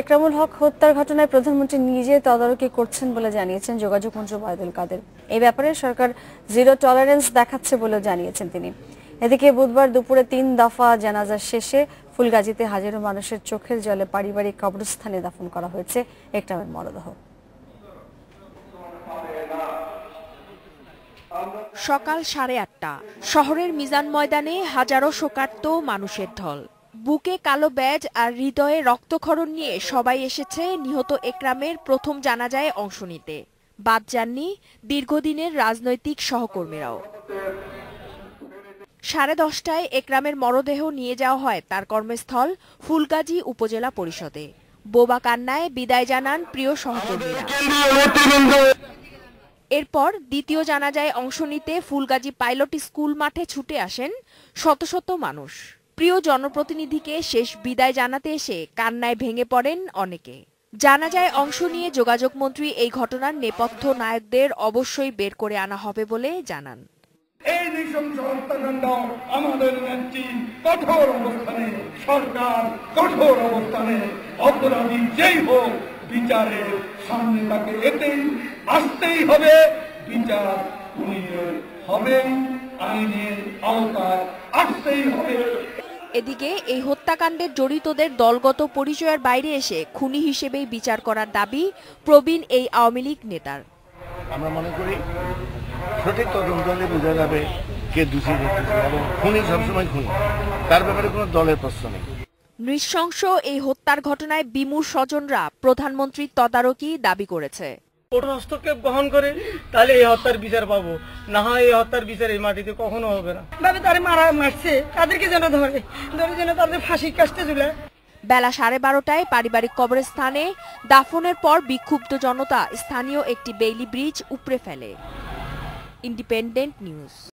একরামুল হক হত্যার ঘটনায় প্রধানমন্ত্রী নিজে তদারকি করছেন বলে জানিয়েছেন যোগাযোগ মন্ত্রী ওবায়দুল কাদের। এই ব্যাপারে সরকার জিরো টলারেন্স দেখাচ্ছে বলে জানিয়েছেন তিনি। এদিকে বুধবার দুপুরে তিন দফা জানাজা শেষে ফুলগাজীতে হাজারো মানুষের চোখের জলে পারিবারিক কবরস্থানে দাফন করা হয়েছে। একরামের মরদেহ। সকাল সাড়ে আটটা। শহরের মিজান ময়দানে হাজারো শোকার্ত মানুষের ঢল। বুকে কালো ব্যাজ আর হৃদয়ে রক্তক্ষরণ নিয়ে সবাই এসেছে নিহত একরামের প্রথম জানাজায় অংশ নিতে। বাদ যাননি দীর্ঘদিনের রাজনৈতিক সহকর্মীরাও। সাড়ে দশটায় একরামের মরদেহ নিয়ে যাওয়া হয় তার কর্মস্থল ফুলগাজী উপজেলা পরিষদে। বোবা কান্নায় বিদায় জানান প্রিয় সহকর্মীরা। এরপর দ্বিতীয় জানাজায় অংশ নিতে ফুলগাজী পাইলট স্কুল মাঠে ছুটে আসেন শত শত মানুষ। প্রিয় জনপ্রতিনিধিকে শেষ বিদায় জানাতে এসে কান্নায় ভেঙে পড়েন অনেকে। জানা যায়, অংশ নিয়ে যোগাযোগ মন্ত্রী এই ঘটনার নেপথ্য নায়কদের অবশ্যই বের করে আনা হবে বলে জানান। আওতায় আসতেই হবে। এদিকে এই হত্যাকাণ্ডের জড়িতদের দলগত পরিচয়ের বাইরে এসে খুনি হিসেবেই বিচার করার দাবি প্রবীণ এই আওয়ামী লীগ নেতার। আমরা মনে করি সঠিক তদন্ত হলে বোঝা যাবে কে দোষী এবং খুনি সবসময় খুনি। তার ব্যাপারে কোনো দলের প্রশ্ন নেই। নৃশংস এই হত্যার ঘটনায় বিমূর স্বজনরা প্রধানমন্ত্রীর তদারকি দাবি করেছে। কঠোর হস্তক্ষেপ গ্রহণ করে তাহলে এই হত্যার বিচার পাবো। না হয় এই হত্যার বিচার এই মাটিতে কখনো হবে না। ভাবে তারা মারা মারছে। তাদেরকে যেন ধরে। ধরে যেন তাদের ফাঁসি কাছতে ঝুলে। বেলা সাড়ে বারোটায় পারিবারিক কবরস্থানে দাফনের পর বিক্ষুব্ধ জনতা স্থানীয় একটি বেইলি ব্রিজ উপড়ে ফেলে। Independent news.